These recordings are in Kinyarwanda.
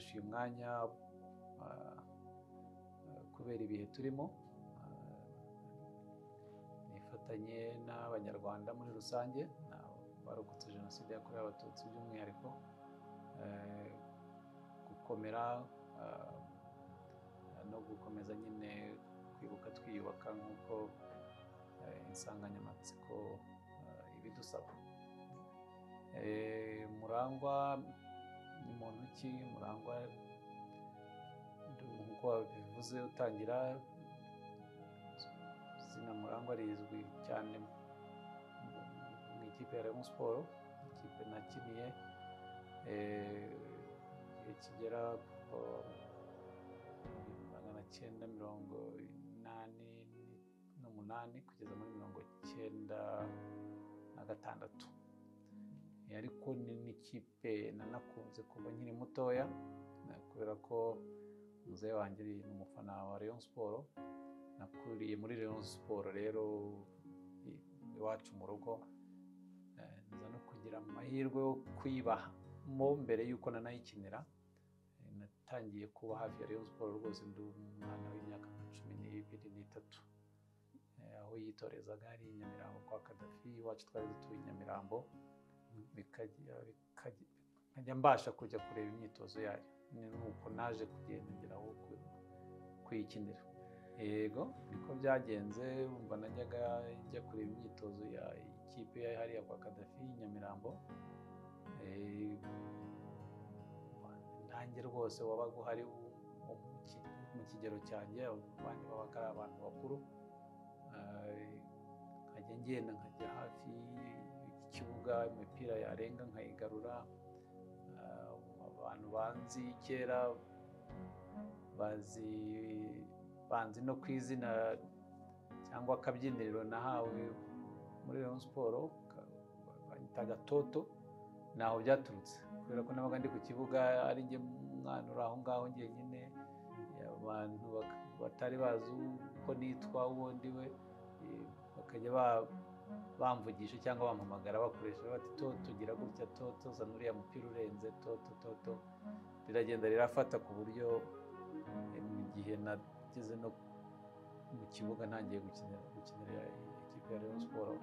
gukoresha uyu mwanya kubera ibihe turimo nifatanye n'abanyarwanda muri rusange barokotse jenoside yakorewe abatutsi by'umwihariko gukomera no gukomeza nyine kwibuka twiyubaka nk'uko insanganyamatsiko ibidusaba. Murangwa ni muntu ki murangwa? Nk'uko wabivuze utangira izina murangwa rizwi cyane mu ikipe ya Rayon Sport ikipe nakiniye igihe kigera magana cyenda mirongo inani n'umunani kugeza muri mirongo cyenda na gatandatu. Ariko ni n'ikipe nanakunze kuva nkiri mutoya kubera ko muzehe wanjye ni umufana wa Rayon Sport nakuriye muri Rayon Sport rero iwacu mu rugo nza no kugira amahirwe yo kuyibamo mbere y'uko nanayikinira natangiye kuba hafi ya Rayon Sport rwose ndi umwana w'imyaka nka cumi n'ibiri n'itatu. Aho yitorezaga hari i Nyamirambo kwa Kadafi iwacu twari dutuye i Nyamirambo. Nkajya mbasha kujya kureba imyitozo yayo. Nuko naje kugenda ngeraho kuyikinira yego niko byagenze umva najyaga njya kureba imyitozo ya ikipe hariya kwa Kadafi Nyamirambo. Nanjye rwose wabaga uhari mu kigero cyanjye abandi babaga ari abantu bakuru. Nkajya ngenda nkajya hafi y'ikibuga imipira yarenga nkayigarura abantu banzi kera bazi banzi no ku izina cyangwa akabyiniriro nahawe muri Rayon Sport banyitaga Toto ntaho byaturutse. Kubera ko nabaga ndi ku kibuga ari njye umwana uri aho ngaho njyenyine abantu batari bazi uko nitwa uwo ndi we bakajya bamvugisha cyangwa bampamagara bakoresha bati toto gira gutya toto zana uriya mupira urenze toto toto riragenda rirafata ku buryo mu gihe nageze no mu kibuga ntangiye gukinira ikipe ya Rayon Sport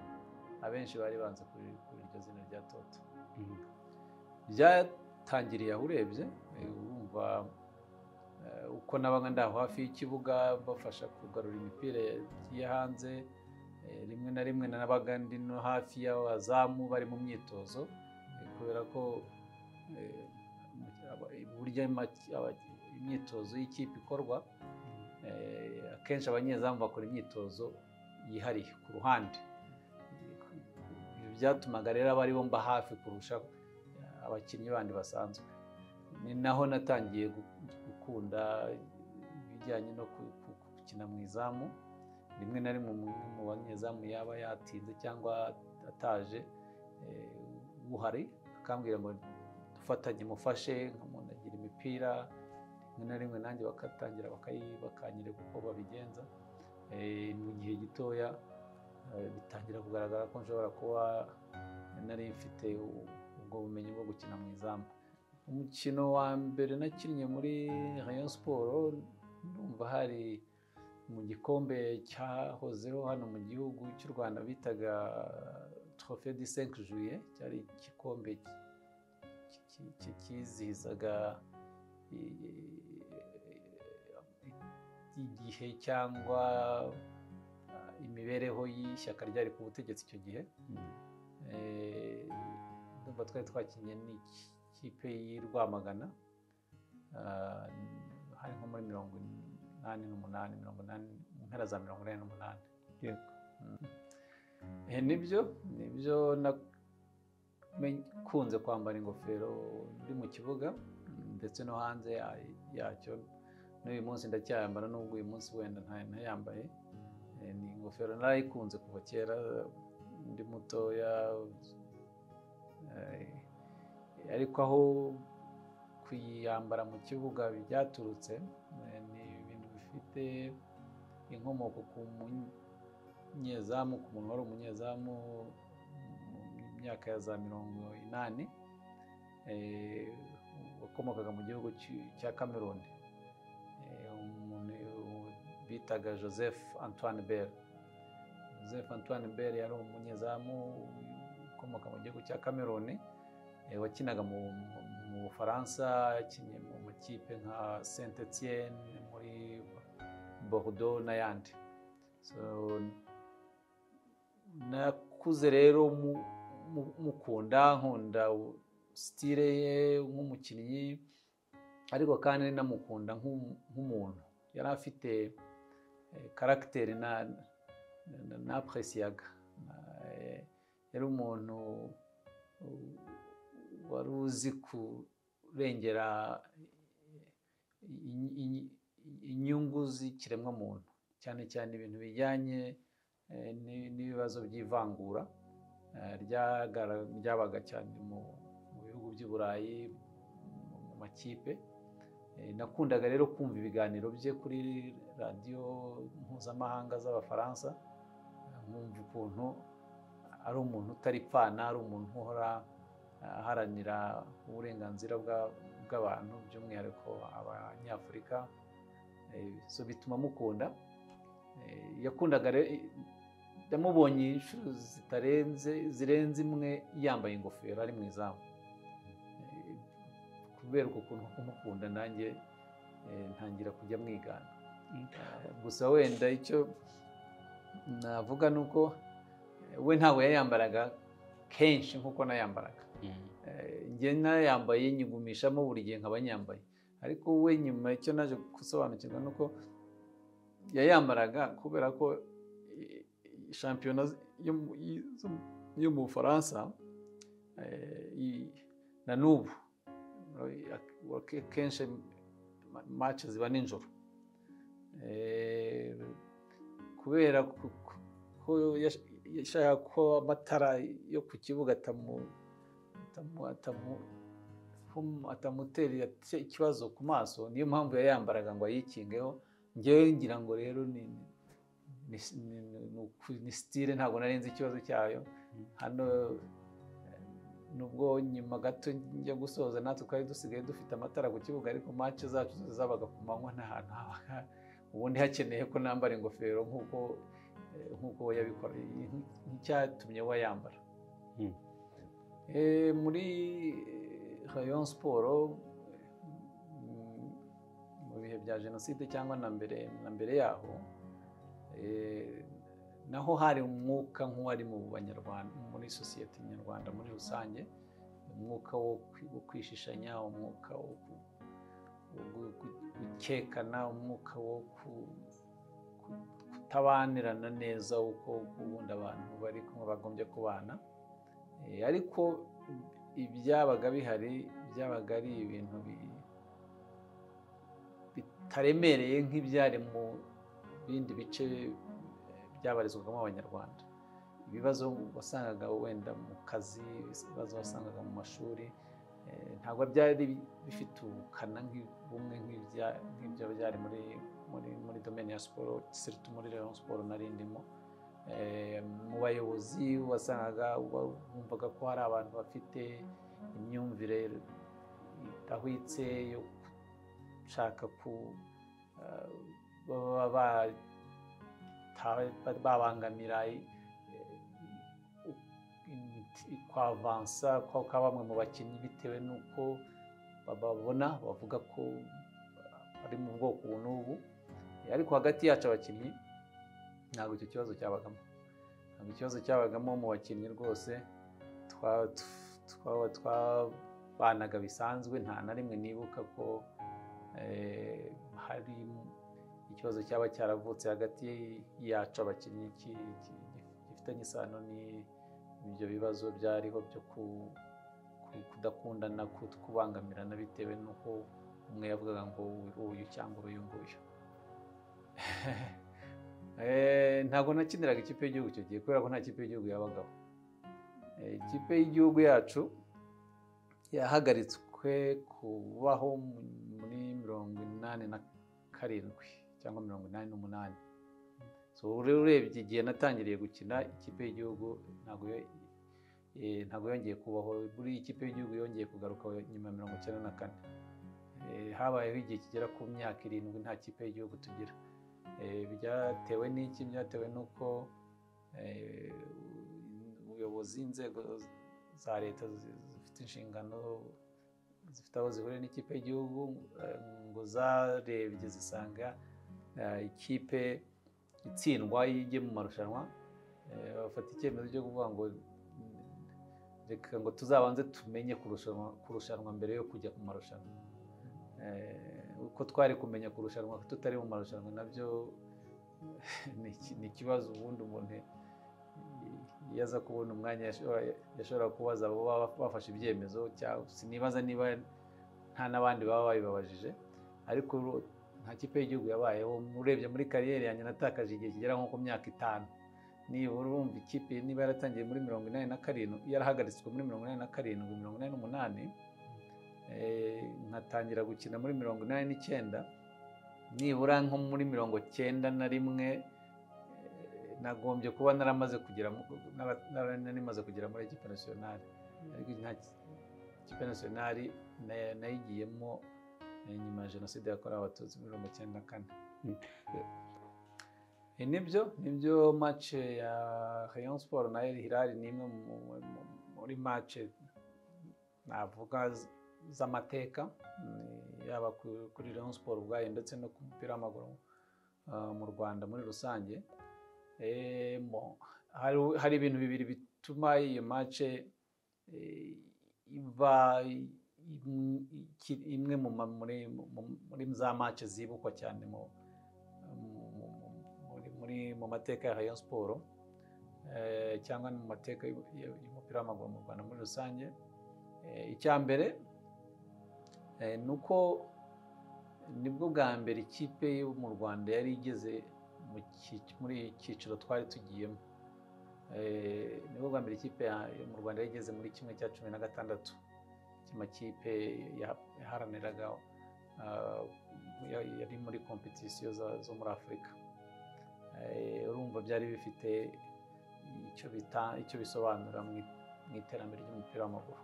abenshi bari banze kuri iryo zina rya toto. Byatangiriye aho urebye wumva uko nabaga ndaho hafi y'ikibuga bafasha kugarura imipira yagiye hanze rimwe na rimwe nabaga ndi no hafi y'abazamu bari mu myitozo kubera ko burya imyitozo y'ikipe ikorwa akenshi abanyezamu bakora imyitozo yihariye ku ruhande. Byatumaga rero aba ari bo mba hafi kurusha abakinnyi bandi basanzwe. Ni naho natangiye gukunda ibijyanye no gukina mu izamu. Rimwe na rimwe mu banyezamu yaba yatinze cyangwa ataje uhari akambwira ngo dufatanye mufashe nk'umuntu agira imipira rimwe na rimwe nanjye bakatangira bakanyereka uko babigenza. Mu gihe gitoya bitangira kugaragara ko nshobora kuba nari mfite ubwo bumenyi bwo gukina mu izamu. Umukino wa mbere nakinnye muri Rayon Sport ndumva hari mu gikombe cyahozeho hano mu gihugu cy'u Rwanda bitaga Trophée du 5 Juillet cyari igikombe cyizihizaga igihe cyangwa imibereho y'ishyaka ryari ku butegetsi icyo gihe. Ndumva twari twakinnye n'ikipe y'i Rwamagana hari nko muri mirongo inani n'umunani mirongo inani mu mpera za mirongo inani n'umunani ni byo ni byo nakunze kwambara ingofero ndi mu kibuga ndetse no hanze yacyo. N'uyu munsi ndacyayambara nubwo uyu munsi wenda ntayambaye. Ni ingofero narayikunze kuva kera ndi mutoya ariko aho kuyambara mu kibuga byaturutse bifite inkomoko ku munyezamu ku muntu wari umunyezamu mu myaka ya za mirongo inani wakomokaga mu gihugu cya cameroon. Umuntu bitaga joseph antoine bell. Joseph antoine bell yari umunyezamu ukomoka mu gihugu cya cameroon wakinaga mu bufaransa yakinnye mu makipe nka saint etienne bordeaux n'ayandi nakuze rero mukunda nkunda sitire ye nk'umukinnyi ariko kandi namukunda nk'umuntu. Yari afite karagiteri napresiyaga yari umuntu wari uzi kurengera inyungu z'ikiremwamuntu. Cyane cyane ibintu bijyanye n'ibibazo by'ivangura ryabaga cyane mu bihugu by'i burayi mu makipe. Nakundaga rero kumva ibiganiro bye kuri radiyo mpuzamahanga z'abafaransa. Nkumva ukuntu ari umuntu utaripfana ari umuntu uhora aharanira uburenganzira bw'abantu by'umwihariko abanyafurika. Bituma mukunda. Yakundaga yamubonye inshuro zitarenze zirenze imwe yambaye ingofero ari mu izamu. Kubera ukuntu kumukunda nanjye ntangira kujya mwigana. Gusa wenda icyo navuga ni uko we ntabwo yayambaraga kenshi nk'uko nayambaraga. Njye nayambaye nyigumishamo buri gihe nkaba nyambaye. Ariko we nyuma icyo naje gusobanukirwa ni uko yayambaraga kubera ko shampiyona yo mu bufaransa na n'ubu. Kenshi mace ziba nijoro kubera ko yashaka ko amatara yo ku kibuga atamutera ikibazo ku maso niyo mpamvu yayambaraga ngo ayikingeho. Ngewe ngira ngo rero ni sitire ntabwo narenze ikibazo cyayo. Hano nubwo nyuma gato njya gusoza natwe twari dusigaye dufite amatara ku kibuga ariko mace zacu zabaga ku manywa n'ahantu habaga. Ubundi hakeneye ko nambara ingofero nk'uko nk'uko we yabikora nk'icyatumye we yambara. Muri rayon siporo mu bihe bya jenoside cyangwa na mbere na mbere yaho naho hari umwuka nk'uwari mu banyarwanda muri sosiyete nyarwanda muri rusange umwuka wo kwishishanya umwuka wo gukekana umwuka wo kutabanirana neza uko ubundi abantu bari kumwe bagombye kubana. Ariko ibyabaga bihari byabaga ari ibintu bitaremereye nk'ibyari mu bindi bice byabarizwagamo abanyarwanda. Ibibazo wasangaga wenda mu kazi ibibazo wasangaga mu mashuri ntabwo byari bifite ubukana bumwe nk'ibyo byari muri muri muri domeni ya siporo muri rayon siporo nari ndimo mu bayobozi wasangaga wumvaga ko hari abantu bafite imyumvire idahwitse yo gushaka ku babangamira kwavansa kwa bamwe mu bakinnyi bitewe n'uko bababona bavuga ko bari mu bwoko ubu n'ubu ariko hagati yacu abakinnyi ntabwo icyo kibazo cyabagamo. Ntabwo ikibazo cyabagamo mu bakinnyi rwose. Twabanaga bisanzwe nta na rimwe nibuka ko hari ikibazo cyaba cyaravutse hagati yacu abakinnyi. Gifitanye isano n'ibyo bibazo byariho byo kudakundana kubangamirana bitewe n'uko umwe yavugaga ngo uyu cyangwa uyu nguyu. ntabwo nakiniraga ikipe y'igihugu icyo gihe kubera ko nta kipe y'igihugu yabagaho. Ikipe y'igihugu yacu yahagaritswe kubaho muri mirongo inani na karindwi cyangwa mirongo inani n'umunani. Urebye igihe natangiriye gukina ikipe y'igihugu ntabwo yongeye kubaho. Buri ikipe y'igihugu yongeye kugaruka nyuma ya mirongo icyenda na kane. Habayeho igihe kigera ku myaka irindwi nta kipe y'igihugu tugira. Byatewe n'iki byatewe n'uko ubuyobozi inzego za leta zifite inshingano zifite aho zihuriye n'ikipe y'igihugu ngo zarebye zisanga ikipe itsindwa ijye mu marushanwa bafata icyemezo cyo kuvuga ngo reka ngo tuzabanze tumenye kurushanwa mbere yo kujya ku marushanwa. Uko twari kumenya kurushanwa tutari mu marushanwa na byo ni ikibazo ubundi umuntu iyo aza kubona umwanya yashobora kubaza abo bafashe ibyemezo sinibaza niba nta n'abandi baba babibabajije ariko nta kipe y'igihugu yabayeho urebye muri kariyeri yanjye natakaje igihe kigera nko ku myaka itanu. Nibura urumva ikipe niba yaratangiye muri mirongo inani na karindwi yarahagaritswe muri mirongo inani na karindwi mirongo inani n'umunani nkatangira gukina muri mirongo inani n'icyenda nibura nko muri mirongo cyenda na rimwe nagombye kuba naramaze kugera narimaze kugera muri ekipe nasiyonari ariko nta kipe nasiyonari nayigiyemo nyuma ya jenoside yakorewe abatutsi muri mirongo icyenda na kane. Nibyo ni byo mace ya rayon siporo na eri hirari ni imwe muri mace navuga z'amateka yaba kuri rayon siporo ubwayo ndetse no ku mupira w'amaguru mu rwanda muri rusange hari ibintu bibiri bituma iyo mace iba imwe muri za mace zibukwa cyane mu mateka ya rayon siporo cyangwa mu mateka y'umupira w'amaguru mu rwanda muri rusange icya mbere ni uko ni bwo bwa mbere ikipe yo mu rwanda yari igeze muri icyiciro twari tugiyemo. Nibwo bwa mbere ikipe yo mu rwanda yari igeze muri kimwe cya cumi na gatandatu. Cy'amakipe yaharaniraga yari muri kompetisiyo zo muri afurika urumva byari bifite icyo bisobanura mu iterambere ry'umupira w'amaguru.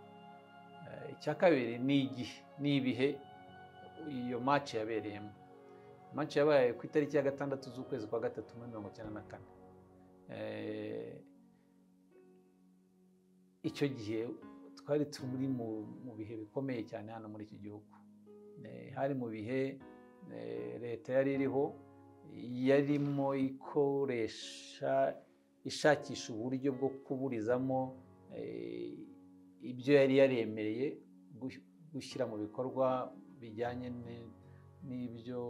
Icya kabiri ni igihe ni ibihe iyo maci yabereyemo. Maci yabaye ku itariki ya gatandatu z'ukwezi kwa gatatu muri mirongo icyenda na kane. Icyo gihe twari turi mu bihe bikomeye cyane hano muri iki gihugu. Hari mu bihe leta yari iriho yarimo ikoresha ishakisha uburyo bwo kuburizamo ibyo yari yaremereye gushyira mu bikorwa bijyanye n'ibyo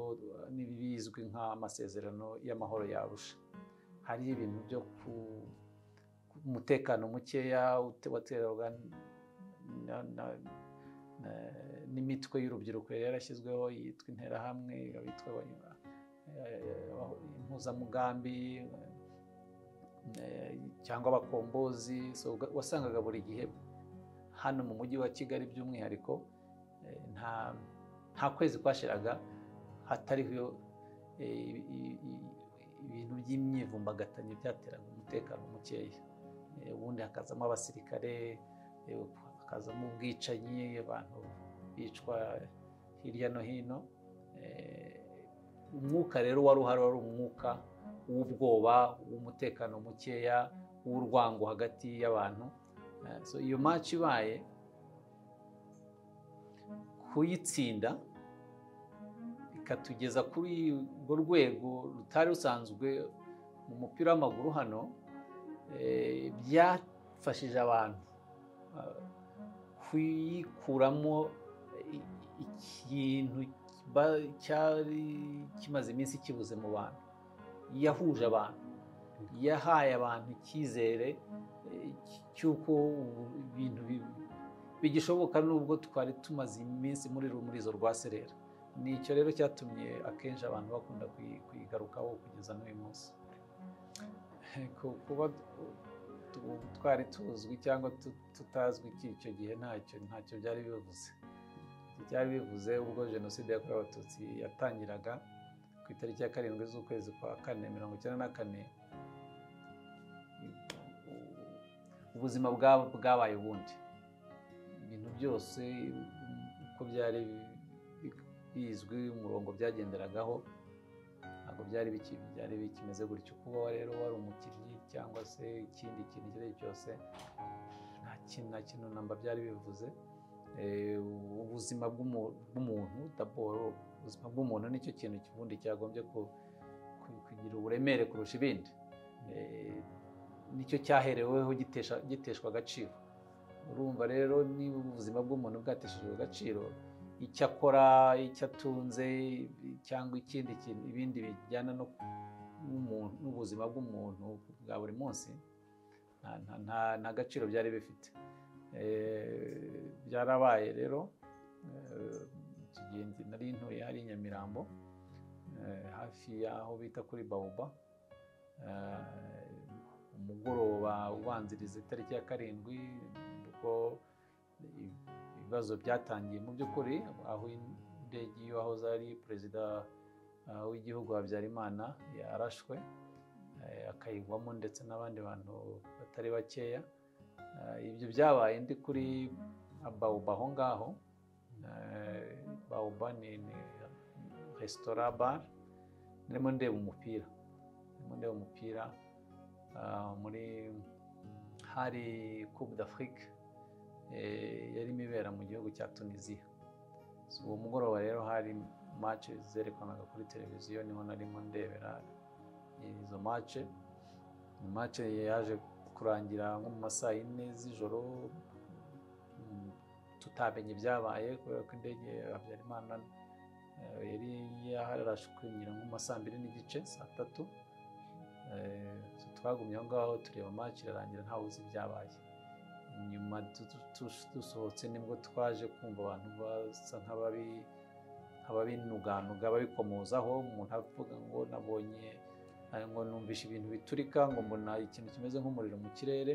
bizwi nk'amasezerano y'amahoro yarusha. Hari ibintu byo ku umutekano mukeya waterwaga n'imitwe y'urubyiruko yari yarashyizweho yitwa interahamwe yitwa impuzamugambi cyangwa abakombozi. Wasangaga buri gihe hano mu mujyi wa kigali by'umwihariko nta kwezi kwashiraga hatariho ibintu by'imyivumbagatanyo byateraga umutekano mukeya. Ubundi hakazamo abasirikare hakazamo ubwicanyi abantu bicwa hirya no hino. Umwuka rero wari uhari wari umwuka w'ubwoba w'umutekano mukeya w'urwango hagati y'abantu. Iyo maci ibaye kuyitsinda ikatugeza kuri urwo rwego rutari rusanzwe mu mupira w'amaguru hano byafashije abantu kuyikuramo ikintu cyari kimaze iminsi kibuze mu bantu yahuje abantu. Yahaye abantu icyizere cy'uko ibintu bigishoboka nubwo twari tumaze iminsi muri izo rwaserera ni icyo rero cyatumye akenshi abantu bakunda kuyigarukaho kugeza n'uyu munsi. Kuba twari tuzwi cyangwa tutazwi icyo gihe ntacyo ntacyo byari bivuze. Byari bivuze ubwo jenoside yakorewe abatutsi yatangiraga ku itariki ya karindwi z'ukwezi kwa kane mirongo icyenda na kane ubuzima bwabaye ubundi. Ibintu byose uko byari bizwi umurongo byagenderagaho ntabwo byari bikimeze gutyo. Kuba rero wari umukinnyi cyangwa se ikindi kintu icyo ari cyo cyose nta kintu na kintu namba byari bivuze. Ubuzima bw'umuntu daboro ubuzima bw'umuntu ni cyo kintu kibundi cyagombye kugira uburemere kurusha ibindi. Ni cyo cyahereweho giteshwa agaciro. Urumva rero niba ubuzima bw'umuntu bwateshejwe agaciro. Icyo akora icyo atunze cyangwa ikindi kintu ibindi bijyana n'ubuzima bw'umuntu bwa buri munsi nta gaciro byari bifite. Byarabaye rero igihe nari ntuye hari nyamirambo hafi y'aho bita kuri bawuba umugoroba ubanziriza itariki ya karindwi ubwo ibibazo byatangiye. Mu by'ukuri aho indege y'uwahoze ari perezida w'igihugu Habyarimana yarashwe akayigwamo ndetse n'abandi bantu batari bakeya. Ibyo byabaye ndi kuri bawuba aho ngaho. Bawuba ni resitora bare ndimo ndeba umupira. Ndimo ndeba umupira. Muri hari coupe d'afrique yarimo ibera mu gihugu cya tunisiya uwo mugoroba rero hari mace zerekanaga kuri televiziyo ni ho narimo ndebera izo mace mace yaje kurangira nko mu masaa yine z'ijoro tutamenye ibyabaye kubera ko indege ya habyarimana yari yaharashwe ngira nko mu masaa mbiri n'igice saa tatu twagumye aho ngaho tureba maci irarangira ntawe uzi ibyabaye. Nyuma dusohotse ni bwo twaje kumva abantu basa nk'ababinuganuga babikomozaho umuntu avuga ngo nabonye ngo numvishe ibintu biturika ngo mbona ikintu kimeze nk'umuriro mu kirere.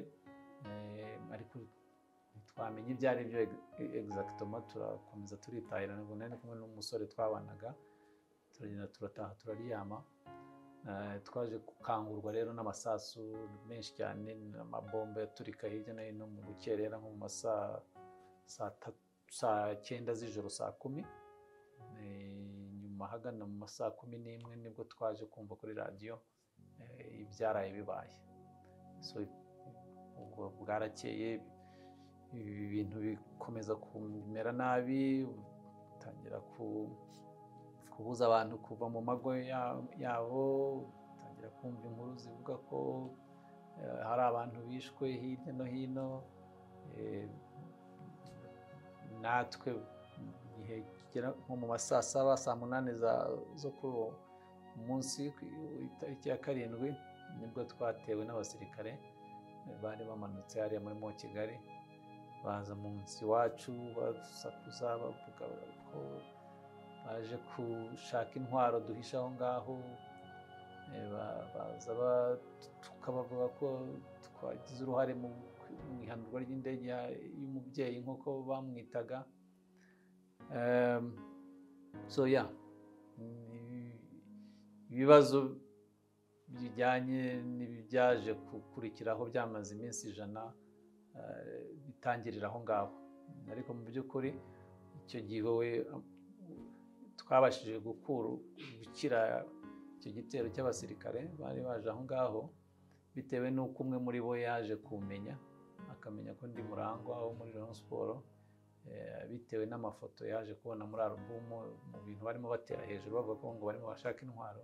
Ariko ntitwamenye ibyo ari byo egizagitoma turakomeza turitahira ntabwo nari kumwe n'umusore twabanaga turagenda turataha turaryama twaje gukangurwa rero n'amasasu menshi cyane n'amabombe aturika hirya no hino mu rukerera nko mu masaa saa cyenda z'ijoro saa kumi. Nyuma ahagana mu masaa kumi n'imwe ni bwo twaje kumva kuri radiyo ibyaraye bibaye. Ubwo bwarakeye ibintu bikomeza kumera nabi bitangira kubuza abantu kuva mu mago yabo utangira kumva inkuru zivuga ko hari abantu bishwe hirya no hino natwe igihe kigera nko mu ma saa saba saa munani zo kuri uwo munsi itariki ya karindwi ni bwo twatewe n'abasirikare bari bamanutse hariya muri mo kigali baza mu nzu iwacu basakuza bavuga ko baje gushaka intwaro duhisha aho ngaho. Baza tukabavuga ko twagize uruhare mu ihanurwa ry'indege y'umubyeyi nk'uko bamwitaga. So ya ibibazo bijyanye n'ibyaje gukurikiraho byamaze iminsi ijana bitangirira aho ngaho. Ariko mu by'ukuri icyo gihe twabashije gukira icyo gitero cy'abasirikare bari baje aho ngaho bitewe n'uko umwe muri bo yaje kumenya akamenya ko ndi murangwa wo muri Rayon siporo bitewe n'amafoto yaje kubona muri alubumu mu bintu barimo batera hejuru bavuga ko ngo barimo bashaka intwaro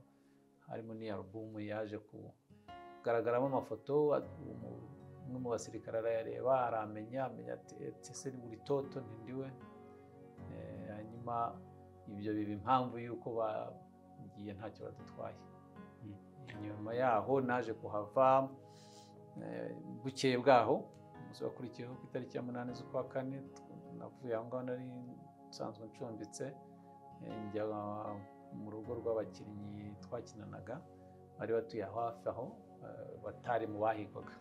harimo n'iyi alubumu yaje kugaragaramo amafoto umwe mu basirikare arayareba aramenya amenya ati ese ni buri toto ntindiwe hanyuma ibyo biba impamvu y'uko bagiye ntacyo badutwaye nyuma yaho naje kuhava bukeye bwaho umunsi wakurikiyeho ku itariki ya munani z'ukwa kane navuye aho ngaho nari nsanzwe ncumbitse njya mu rugo rw'abakinnyi twakinanaga bari batuye hafi aho batari mu bahigwaga.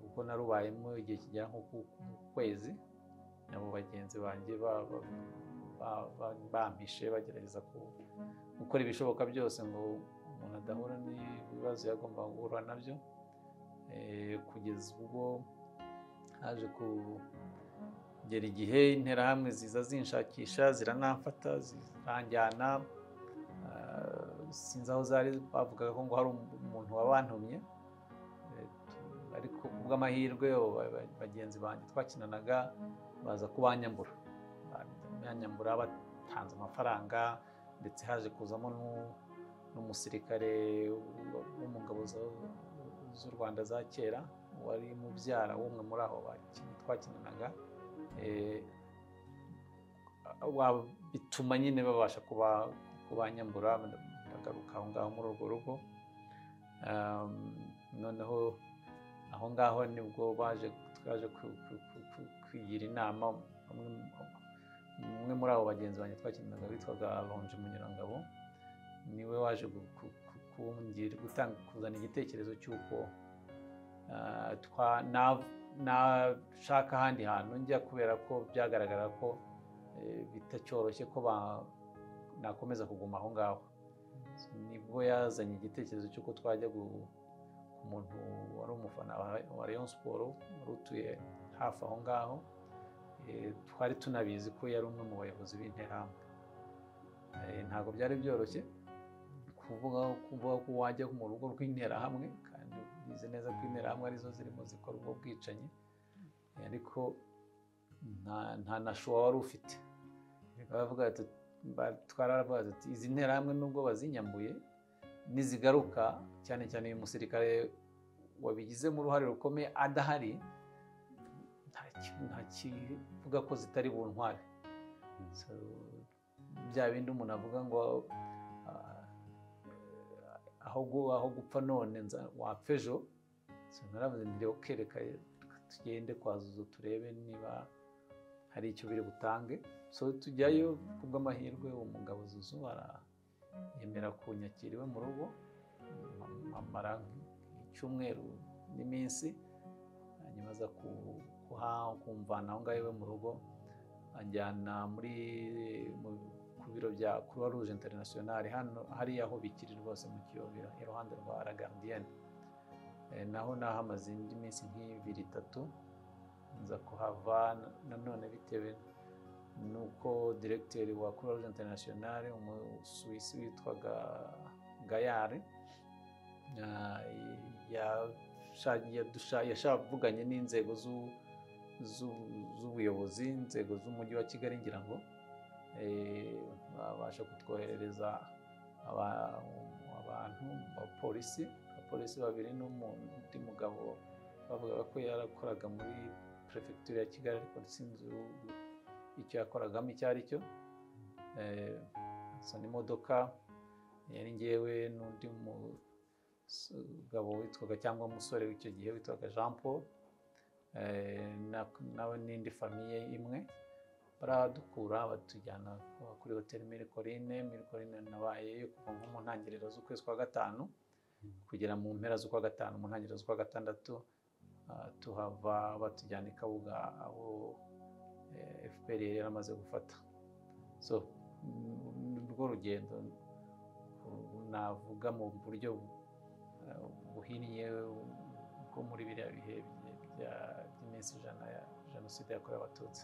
Kuko narubayemo igihe kigera nko ku kwezi abo bagenzi banjye bampishe bagerageza gukora ibishoboka byose ngo umuntu adahura n'ibibazo yagomba guhura na byo kugeza ubwo haje ngera igihe interahamwe ziza zinshakisha ziranamfata ziranjyana sinzi aho zari bavugaga ko ngo hari umuntu wabantumye ariko ku bw'amahirwe bagenzi banjye twakinanaga baza kubanyambura. Banyambura batanze amafaranga ndetse haje kuzamo n'umusirikare wo mu ngabo z'u rwanda za kera wari mubyara w'umwe muri aho twakinanaga bituma nyine babasha kubanyambura bagaruka aho ngaho muri urwo rugo noneho aho ngaho ni bwo baje twaje kwigira inama umwe muri abo bagenzi banjye twakinanaga witwaga lonje munyurangabo. Niwe waje kuzana igitekerezo cy'uko nashaka ahandi hantu njya kubera ko byagaragara ko bitacyoroshye ko nakomeza kuguma aho ngaho. Nibwo yazanye igitekerezo cy'uko twajya ku muntu wari umufana wa Rayon siporo wari utuye hafi aho ngaho. Twari tunabizi ko yari umwe mu bayobozi b'interahamwe ntabwo byari byoroshye kuvuga ko wajya mu rugo rw'interahamwe kandi bizi neza ko interahamwe ari zo zirimo zikora ubwo bwicanyi. Ariko nta na shuwa wari ufite. Twaravuga ati izi nterahamwe nubwo bazinyambuye nizigaruka cyane cyane uyu musirikare wabigizemo uruhare rukomeye adahari nta kivuga ko zitari buntware bya bindi umuntu avuga ngo aho gupfa none wapfa ejo. Naravuze ngo kereka tugende kwa zuzu turebe niba hari icyo biri butange. So tujyayo kubw'amahirwe umugabo zuzu yemera kunyakira iwe mu rugo. Amara icyumweru n'iminsi hanyuma aza kumvana aho ngaho iwe mu rugo anjyana muri ku biro bya croix rouge internationale hano hariya aho bikiri rwose mu kiyobera iruhande rwa la gardienne naho nahamaze indi minsi nk'ibiri itatu nza kuhava nanone bitewe nuko diregiteri wa croix rouge internationale umusuwisi witwaga gayare yashavuganye n'inzego z'ubuyobozi inzego z'umujyi wa kigali ngira ngo babasha kutwoherereza abantu abapolisi abapolisi babiri n'undi mugabo bavugaga ko yarakoraga muri perefegitura ya kigali ariko sinzi icyo yakoragamo icyo ari cyo. N'imodoka yari ngewe n'undi mugabo witwaga cyangwa umusore w'icyo gihe witwaga jean paul. Nawe n'indi famiye imwe baradukura batujyana kuri hoteli mirikorine. Mirikorine nabayeyo kuva nko mu ntangiriro z'ukwezi kwa gatanu kugera mu mpera z'ukwa gatanu mu ntangiriro z'ukwa gatandatu tuhava batujyana i kabuga aho fpr yari yaramaze gufata. So urwo rugendo navuga mu buryo buhinnye bwo muri biriya bihe by'iminsi ijana ya jenoside yakorewe abatutsi